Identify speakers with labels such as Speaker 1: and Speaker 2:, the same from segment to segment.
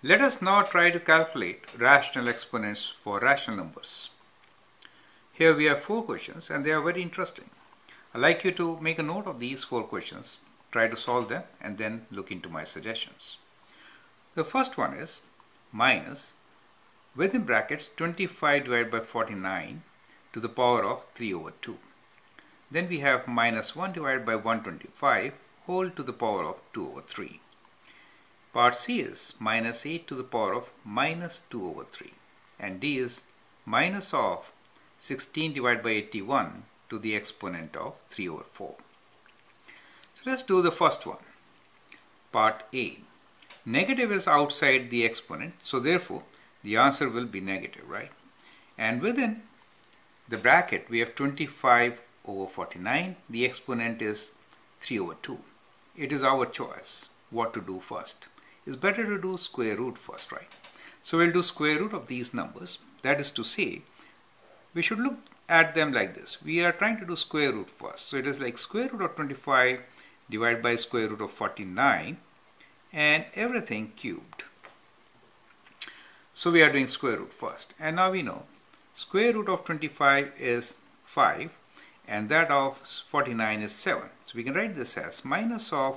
Speaker 1: Let us now try to calculate rational exponents for rational numbers. Here we have four questions and they are very interesting. I'd like you to make a note of these four questions, try to solve them and then look into my suggestions. The first one is minus within brackets 25 divided by 49 to the power of 3 over 2. Then we have minus 1 divided by 125 whole to the power of 2 over 3. Part C is minus 8 to the power of minus 2 over 3 and D is minus of 16 divided by 81 to the exponent of 3 over 4. So let's do the first one. Part A. Negative is outside the exponent so therefore the answer will be negative right and within the bracket we have 25 over 49 the exponent is 3 over 2 it is our choice what to do first it's better to do square root first, right? So we'll do square root of these numbers. That is to say, we should look at them like this. We are trying to do square root first. So it is like square root of 25 divided by square root of 49 and everything cubed. So we are doing square root first. And now we know square root of 25 is 5 and that of 49 is 7. So we can write this as minus of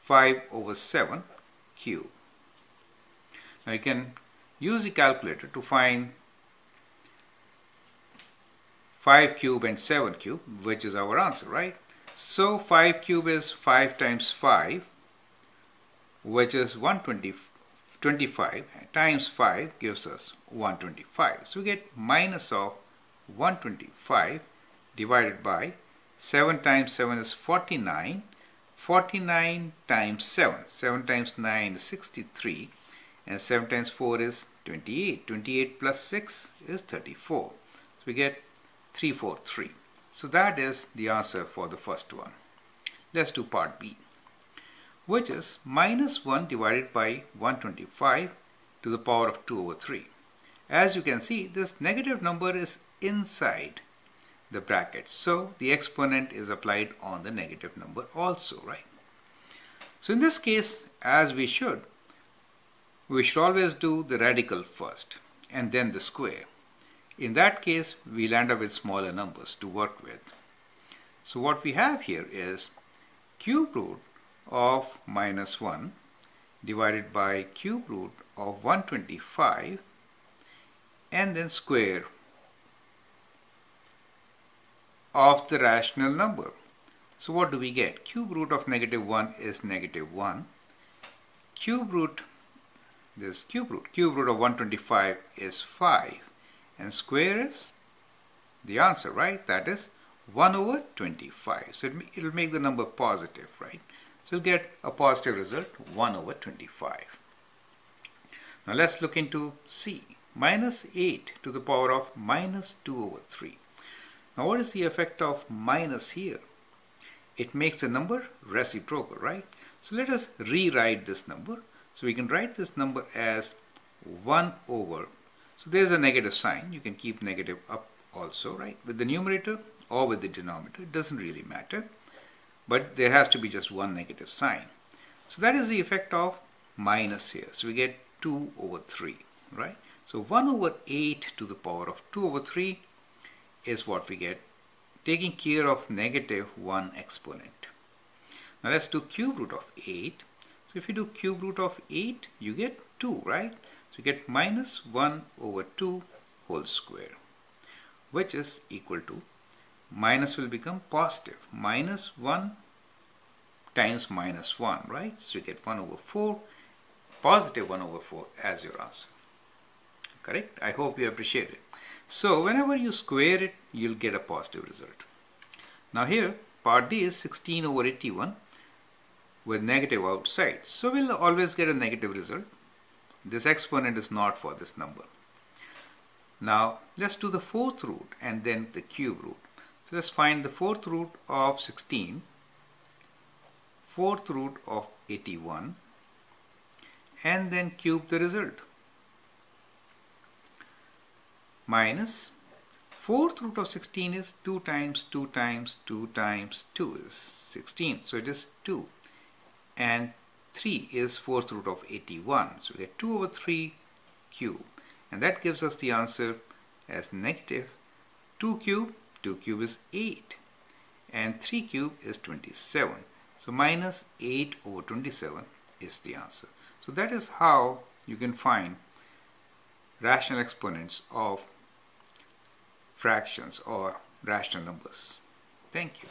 Speaker 1: 5 over 7 cube. Now you can use the calculator to find 5 cube and 7 cube which is our answer right. So 5 cube is 5 times 5 which is 125 times 5 gives us 125. So we get minus of 125 divided by 7 times 7 is 49 49 times 7. 7 times 9 is 63 and 7 times 4 is 28. 28 plus 6 is 34. So we get 343. So that is the answer for the first one. Let's do part B which is minus 1 divided by 125 to the power of 2 over 3. As you can see this negative number is inside the bracket. So the exponent is applied on the negative number also, right? So in this case, as we should, we should always do the radical first and then the square. In that case, we'll end up with smaller numbers to work with. So what we have here is cube root of minus 1 divided by cube root of 125 and then square of the rational number. So what do we get? Cube root of negative 1 is negative 1. Cube root, this cube root, cube root of 125 is 5. And square is the answer, right? That is 1 over 25. So it will make the number positive, right? So you'll get a positive result, 1 over 25. Now let's look into C. Minus 8 to the power of minus 2 over 3. Now what is the effect of minus here? It makes the number reciprocal, right? So let us rewrite this number. So we can write this number as 1 over. So there's a negative sign. You can keep negative up also, right? With the numerator or with the denominator. It doesn't really matter. But there has to be just one negative sign. So that is the effect of minus here. So we get 2 over 3, right? So 1 over 8 to the power of 2 over 3 is what we get taking care of negative 1 exponent. Now let's do cube root of 8. So if you do cube root of 8 you get 2 right? So you get minus 1 over 2 whole square which is equal to minus will become positive minus 1 times minus 1 right? So you get 1 over 4 positive 1 over 4 as your answer. Correct? I hope you appreciate it. So whenever you square it, you'll get a positive result. Now here, part D is 16 over 81 with negative outside. So we'll always get a negative result. This exponent is not for this number. Now let's do the fourth root and then the cube root. So let's find the fourth root of 16, fourth root of 81 and then cube the result. Minus fourth root of 16 is 2 times 2 times 2 times 2 is 16 so it is 2 and 3 is fourth root of 81. So we get 2 over 3 cube. And that gives us the answer as negative 2 cube. 2 cube is 8. And 3 cube is 27. So minus 8 over 27 is the answer. So that is how you can find rational exponents of fractions or rational numbers. Thank you.